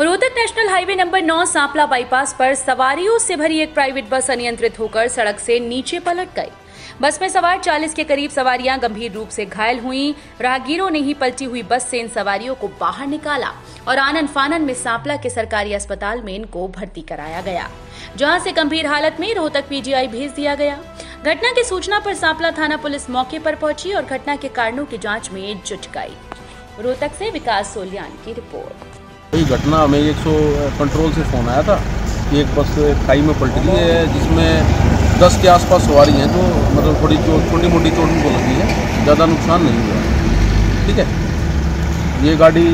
Rohtak national highway number 9 Sampla bypass पर सवारियों से भरी एक प्राइवेट बस अनियंत्रित होकर सड़क से नीचे पलट गई। बस में सवार 40 के करीब सवारियाँ गंभीर रूप से घायल हुईं। राहगीरों ने ही पलटी हुई बस से इन सवारियों को बाहर निकाला और आनंद फानन में सांपला के सरकारी अस्पताल में इनको भर्ती कराया गया। जहाँ से गंभीर हालत में रोहतक पीजीआई भेज दिया गया। घटना की सूचना पर सांपला थाना पुलिस मौके पर पहुँची और घटना के कारणों की जाँच में जुट गई। रोहतक से विकास सोलियान की रिपोर्ट। ये घटना हमें एक सौ कंट्रोल से फ़ोन आया था कि एक बस खाई में पलट गई है जिसमें दस के आसपास सवारी हैं तो मतलब थोड़ी चोट छोटी मोटी चोट उनको लगी है ज़्यादा नुकसान नहीं हुआ। ठीक है? ये गाड़ी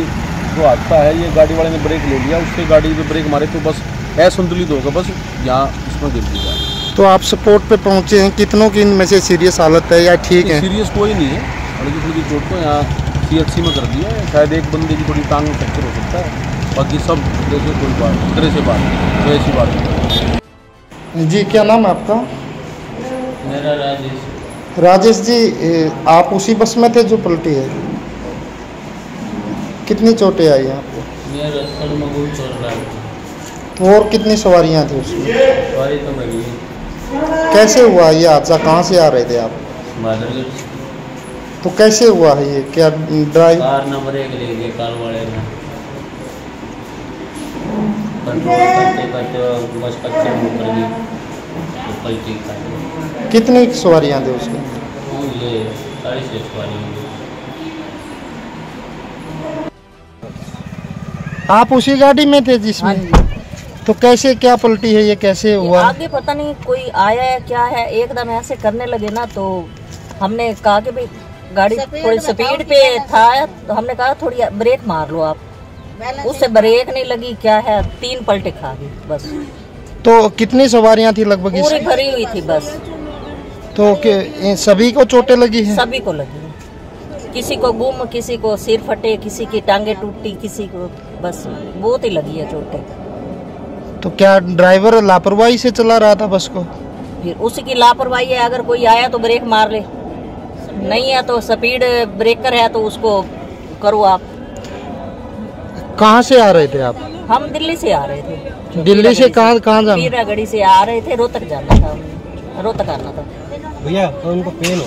जो हादसा है ये गाड़ी वाले ने ब्रेक ले लिया उससे गाड़ी पे ब्रेक मारे तो बस असंतुलित होगा बस यहाँ इसमें गिर दी जाए तो आप सपोर्ट पे पहुँचे हैं कितनों की इनमें से सीरियस हालत है या ठीक है? सीरियस कोई नहीं है। हल्की फुल्की चोट को यहाँ सी में कर दिया है। शायद एक बंदे की थोड़ी टांग में फ्रैक्चर हो सकता है। बाकी सब खतरे से कोई बात खतरे से बात कोई ऐसी बात जी क्या नाम है आपका? मेरा राजेश। राजेश जी आप उसी बस में थे जो पलटी है? कितनी चोटें आई हैं आपको? है। और कितनी सवारियाँ थी उसमें? सवारी तो कैसे हुआ ये हादसा? कहाँ से आ रहे थे आप? तो कैसे हुआ है ये? क्या ड्राइव कार नंबर एक ले गए कार वाले ने। कंट्रोल करते करते बस कच्चे में उतर पलटी खाई कितनी सवारियाँ थी उसके? ये सवारी आप उसी गाड़ी में थे जिसमें? तो कैसे क्या पलटी है ये कैसे हुआ? आगे पता नहीं कोई आया है क्या है एकदम ऐसे करने लगे ना तो हमने कहा कि भाई गाड़ी थोड़ी स्पीड पे था तो हमने कहा थोड़ी ब्रेक मार लो आप। उससे ब्रेक नहीं लगी क्या है? तीन पलटे खा गई बस। तो कितनी सवारियाँ थी लगभग पूरी भरी हुई थी बस। तो के सभी को चोटें लगी हैं? सभी को लगी। किसी को गुम किसी को सिर फटे किसी की टांगे टूटी किसी को बस। बहुत ही लगी है चोटें। तो क्या ड्राइवर लापरवाही से चला रहा था बस को? फिर उसी की लापरवाही है अगर कोई आया तो ब्रेक मार ले। नहीं है तो स्पीड ब्रेकर है तो उसको करो आप। कहाँ से आ रहे थे आप? हम दिल्ली से आ रहे थे। दिल्ली से कहाँ कहाँ जाना? पीरागढ़ी से आ रहे थे रोहतक जाना था। रोहतक आना था। भैया उनको पेन हो?